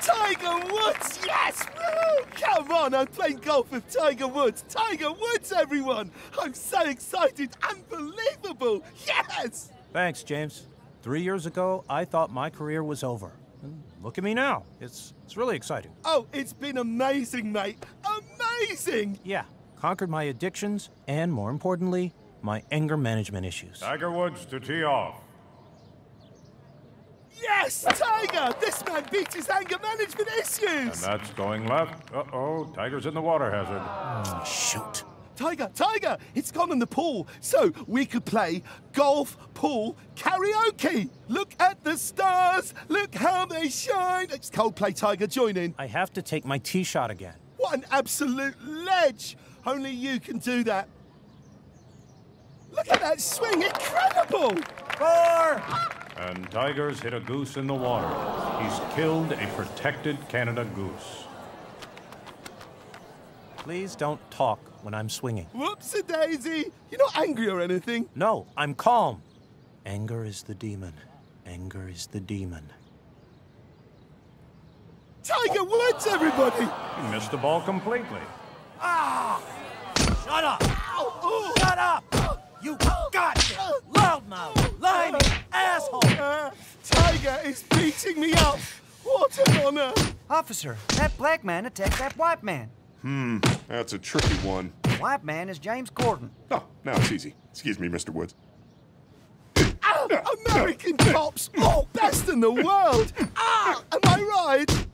Tiger Woods, yes! Woo! Come on, I'm playing golf with Tiger Woods. Tiger Woods, everyone! I'm so excited. Unbelievable! Yes! Thanks, James. Three years ago, I thought my career was over. And look at me now. It's, it's really exciting. Oh, it's been amazing, mate. Amazing! Yeah, conquered my addictions and, more importantly, my anger management issues. Tiger Woods to tee off. Yes, Tiger! This man beats his anger management issues! And that's going left. Uh-oh, Tiger's in the water hazard. Shoot. Tiger, Tiger, it's gone in the pool. So we could play golf, pool, karaoke. Look at the stars. Look how they shine. It's Coldplay, Tiger, join in. I have to take my tee shot again. What an absolute ledge. Only you can do that. Look at that swing. Incredible. Four! And Tiger's hit a goose in the water. He's killed a protected Canada goose. Please don't talk when I'm swinging. Whoopsie daisy. You're not angry or anything. No, I'm calm. Anger is the demon. Anger is the demon. Tiger Woods, everybody. He missed the ball completely. Ah! Shut up! Oh, Shut up! You goddamn loudmouth, limey asshole! Uh, Tiger is beating me up. What an honor. Officer, that black man attacked that white man. Hmm, that's a tricky one. White man is James Corden. Oh, now it's easy. Excuse me, Mr. Woods. Ah, American cops. Oh, best in the world. Ah, am I right?